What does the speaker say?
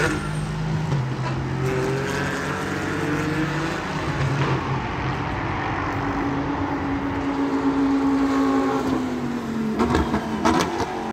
Yeah.